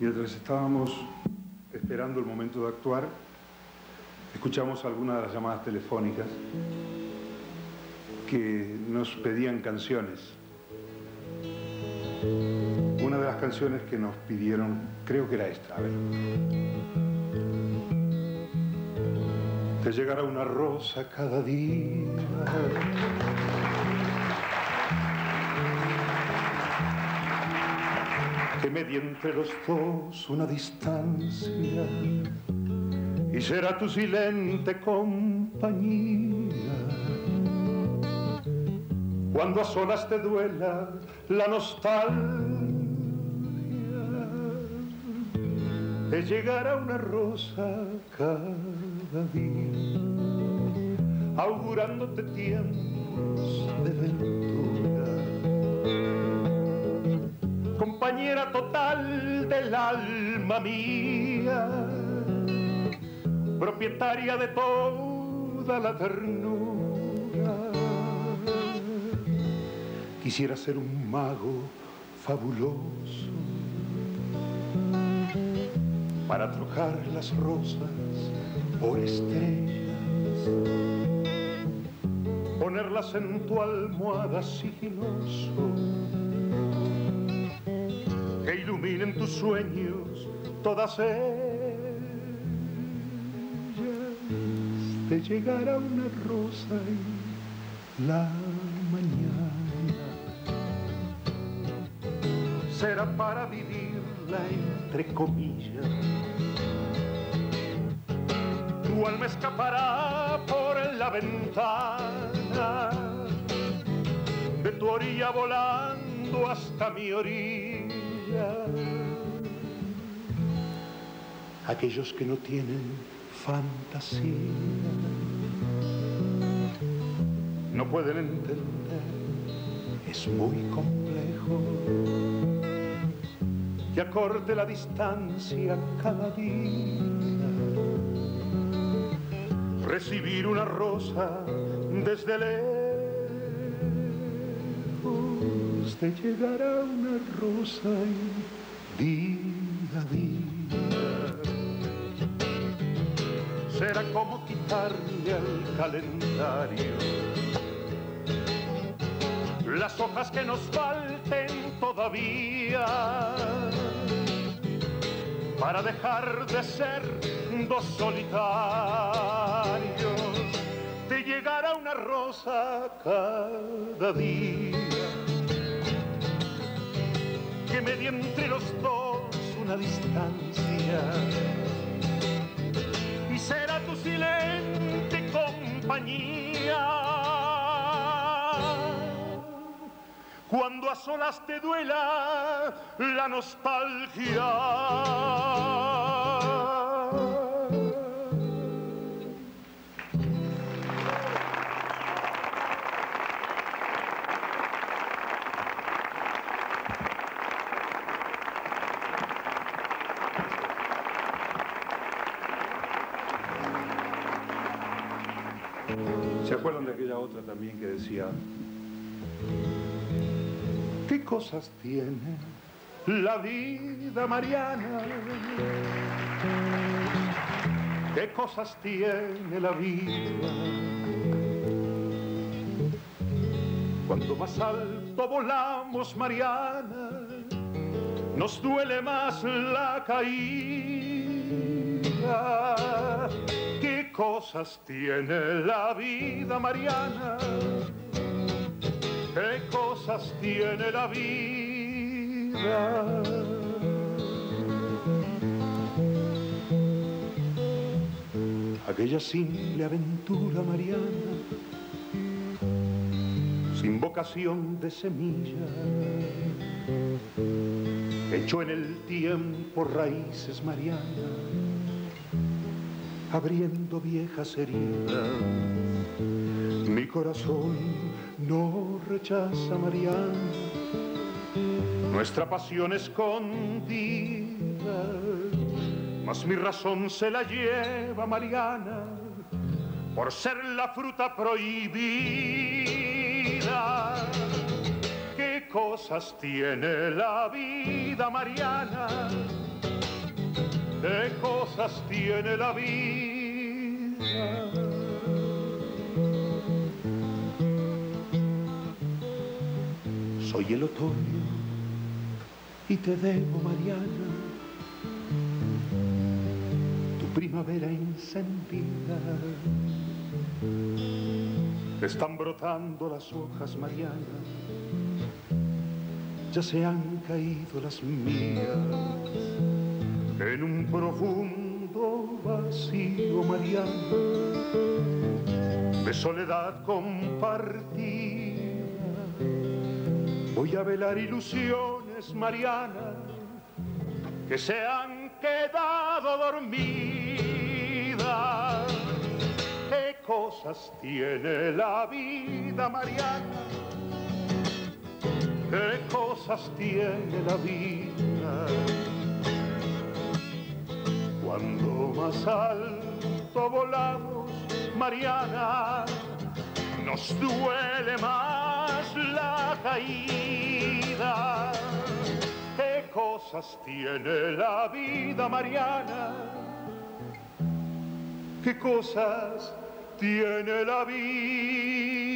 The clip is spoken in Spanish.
Mientras estábamos esperando el momento de actuar, escuchamos algunas de las llamadas telefónicas que nos pedían canciones. Una de las canciones que nos pidieron, creo que era esta, a ver. Te llegará una rosa cada día. Que medie entre los dos una distancia y será tu silente compañía. Cuando a solas te duela la nostalgia, te llegará una rosa cada día, augurándote tiempos de ventura. Compañera total del alma mía, propietaria de toda la ternura. Quisiera ser un mago fabuloso para trocar las rosas por estrellas, ponerlas en tu almohada sigiloso, iluminen tus sueños todas ellas, te llegará una rosa y la mañana será para vivirla entre comillas. Tu alma escapará por la ventana de tu orilla volando hasta mi orilla. Aquellos que no tienen fantasía no pueden entender, es muy complejo que acorte la distancia cada día. Recibir una rosa desde lejos, te llegará una rosa y día a día. Será como quitarle al calendario las hojas que nos falten todavía para dejar de ser dos solitarios. Te llegará una rosa cada día que entre los dos una distancia y será tu silente compañía. cuando a solas te duela la nostalgia. ¿Se acuerdan de aquella otra también que decía, ¿Qué cosas tiene la vida mariana? ¿Qué cosas tiene la vida? Cuando más alto volamos, Mariana, nos duele más la caída. ¿Qué cosas tiene la vida, Mariana? qué cosas tiene la vida. Aquella simple aventura mariana, sin vocación de semilla, echó en el tiempo raíces marianas, abriendo viejas heridas. Mi corazón no rechaza Mariana, nuestra pasión escondida, mas mi razón se la lleva Mariana por ser la fruta prohibida. ¿Qué cosas tiene la vida Mariana? Qué cosas tiene la vida. Soy el otoño y te debo, Mariana, tu primavera encendida. Están brotando las hojas, Mariana, ya se han caído las mías en un profundo vacío, Mariana, de soledad compartida. Voy a velar ilusiones, Mariana, que se han quedado dormidas. ¿Qué cosas tiene la vida, Mariana? ¿Qué cosas tiene la vida? Cuando más alto volamos, Mariana, nos duele más la caída. ¿Qué cosas tiene la vida, Mariana? ¿Qué cosas tiene la vida?